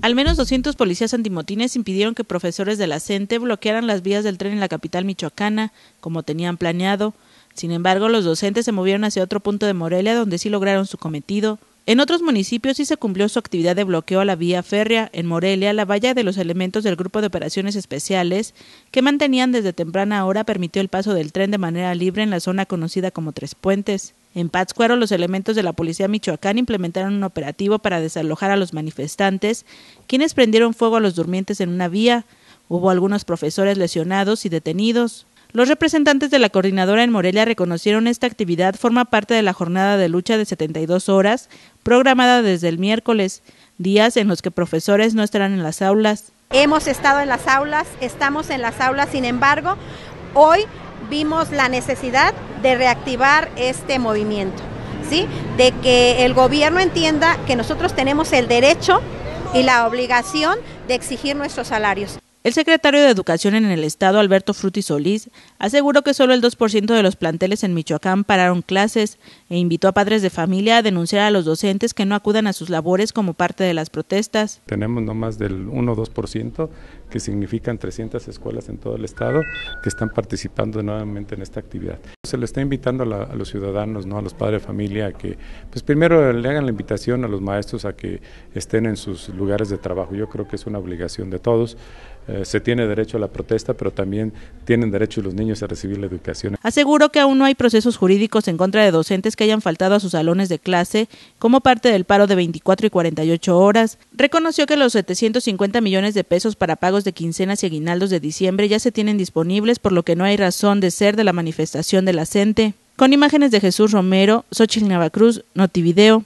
Al menos 200 policías antimotines impidieron que profesores de la bloquearan las vías del tren en la capital michoacana, como tenían planeado. Sin embargo, los docentes se movieron hacia otro punto de Morelia donde sí lograron su cometido. En otros municipios sí se cumplió su actividad de bloqueo a la vía férrea. En Morelia, la valla de los elementos del Grupo de Operaciones Especiales, que mantenían desde temprana hora, permitió el paso del tren de manera libre en la zona conocida como Tres Puentes. En Pátzcuaro, los elementos de la Policía Michoacán implementaron un operativo para desalojar a los manifestantes, quienes prendieron fuego a los durmientes en una vía. Hubo algunos profesores lesionados y detenidos. Los representantes de la coordinadora en Morelia reconocieron esta actividad forma parte de la jornada de lucha de 72 horas, programada desde el miércoles, días en los que profesores no estarán en las aulas. Hemos estado en las aulas, estamos en las aulas, sin embargo, hoy vimos la necesidad de reactivar este movimiento, ¿sí? De que el gobierno entienda que nosotros tenemos el derecho y la obligación de exigir nuestros salarios. El secretario de Educación en el Estado, Alberto Fruti Solís, aseguró que solo el 2% de los planteles en Michoacán pararon clases e invitó a padres de familia a denunciar a los docentes que no acudan a sus labores como parte de las protestas. Tenemos no más del 1 o 2%, que significan 300 escuelas en todo el Estado que están participando nuevamente en esta actividad. Se le está invitando a, a los ciudadanos, ¿no? a los padres de familia, a que pues primero le hagan la invitación a los maestros a que estén en sus lugares de trabajo. Yo creo que es una obligación de todos. Eh, se tiene derecho a la protesta, pero también tienen derecho los niños a recibir la educación. Aseguró que aún no hay procesos jurídicos en contra de docentes que hayan faltado a sus salones de clase como parte del paro de 24 y 48 horas. Reconoció que los 750 millones de pesos para pagos de quincenas y aguinaldos de diciembre ya se tienen disponibles, por lo que no hay razón de ser de la manifestación de Con imágenes de Jesús Romero, Xochitl Navacruz, Notivideo.